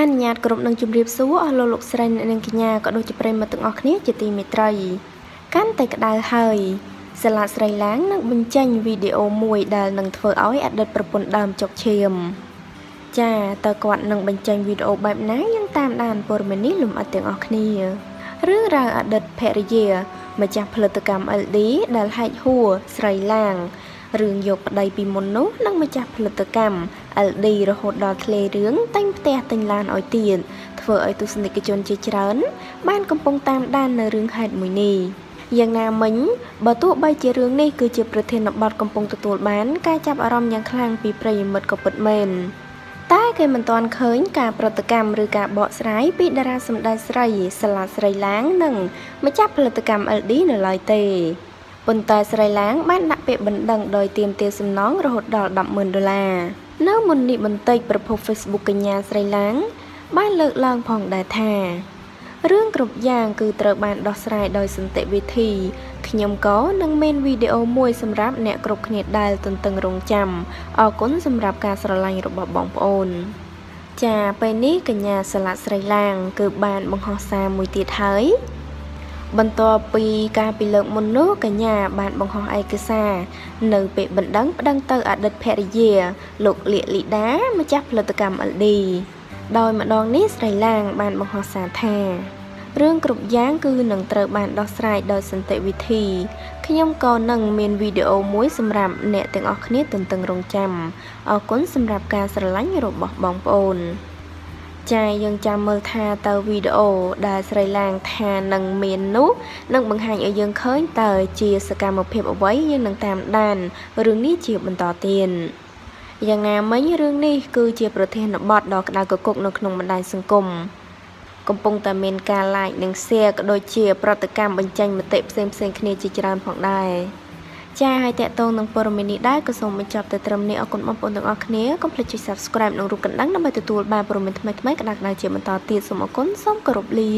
អនុញ្ញាតគ្រប់នឹងជម្រាបសួរអស់លោកលោកស្រីអ្នកនាងកញ្ញាក៏ដូចជាប្រិយមិត្តទាំងអស់គ្នាជាទីមេត្រី កាន់តែក្តៅហើយសាឡាស្រីឡាងនឹងបញ្ចេញវីដេអូមួយដែលនឹងធ្វើឲ្យអតីតប្រពន្ធដើមចុកឈាម ចាតើគាត់នឹងបញ្ចេញវីដេអូបែបណាយើងតាមដានព័ត៌មាននេះលំអិតទាំងអស់គ្នារឿងរ៉ាវអតីតភរិយាម្ចាស់ផលិតកម្ម LD ដែលហែកហួរស្រីឡាង រឿងយកប្តីពីមុននោះនឹងម្ចាស់ផលិតកម្ម LD រហូតដល់ធ្លេរឿងតែងផ្ទះតែងឡានឲ្យទៀតធ្វើឲ្យទស្សនិកជនជាច្រើន បានកំពុងតាមដាននៅរឿងហេតុមួយនេះយ៉ាងណាមិញបើទោះបីជារឿងនេះគឺជាប្រធានបទកំពុងទទួលបាន ការចាប់អារម្មណ៍យ៉ាងខ្លាំងពីប្រិយមិត្តក៏ពិតមែនតែគេមិនទាន់ឃើញការប្រតិកម្មឬការបកស្រាយពីតារាសម្ដែងស្រីសាឡាស្រីឡាងនិងម្ចាស់ផលិតកម្ម LD នៅឡើយទេ ប៉ុន្តែស្រីឡាងបានដាក់ពាក្យបណ្ដឹងដោយទាមទារសំណងរហូតដល់100000ដុល្លារនៅមុននេះបន្តិចប្រភព Facebook កញ្ញាស្រីឡាងបានលើកឡើងផងដែរថារឿងគ្រប់យ៉ាងគឺត្រូវបានដោះស្រាយដោយសន្តិវិធីខ្ញុំក៏នឹងមានវីដេអូមួយសម្រាប់អ្នកគ្រប់គ្នាដែលទន្ទឹងរង់ចាំអរគុណសម្រាប់ការស្រឡាញ់របស់បងប្អូនចាពេលនេះកញ្ញាសាឡាស្រីឡាង គឺបានបង្ហោះសារមួយទៀតហើយ បន្ទាប់ពីការពីលើកមុននោះកញ្ញាបានបង្ហោះឯកសារនៅពេលបណ្ដឹងប្តឹងទៅអតីតភរិយា លោកលៀកលីដាម្ចាស់ផលិតកម្ម LD ដោយម្ដងនេះស្រីឡាងបានបង្ហោះសារថារឿងគ្រប់យ៉ាងគឺនឹងត្រូវបានដោះស្រាយដោយសន្តិវិធីខ្ញុំក៏នឹងមានវីដេអូមួយសម្រាប់អ្នកទាំងអស់គ្នាទន្ទឹងរង់ចាំអរគុណសម្រាប់ការស្រឡាញ់របស់បងប្អូន ចាយើងចាំមើលថាតើវីដេអូដែលស្រីឡាងថានឹងមាននោះនឹងបង្ហាញឲ្យយើងឃើញតើជាសកម្មភាពអ្វីយើងនឹងតាមដានរឿងនេះជាបន្តទៀតយ៉ាងណាមិញរឿងនេះគឺជាប្រធានបទដ៏ក្តៅគគុកនៅក្នុងបណ្ដាញសង្គមកំពុងតែមានការ like និង share ក៏ដូចជា ប្រតិកម្មបញ្ចេញមតិផ្សេងៗគ្នាជាច្រើនផងដែរ ចាហើយតកតងនឹងព័ត៌មាននេះដែរក៏សូមបញ្ចប់ទៅត្រឹមនេះអរគុណបងប្អូនទាំងអស់គ្នាកុំភ្លេចចុច Subscribe និងរូបកណ្ដឹងដើម្បីទទួលបានព័ត៌មានថ្មីៗក្តៅៗជាបន្តទៀតសូមអរគុណសូមគោរពលា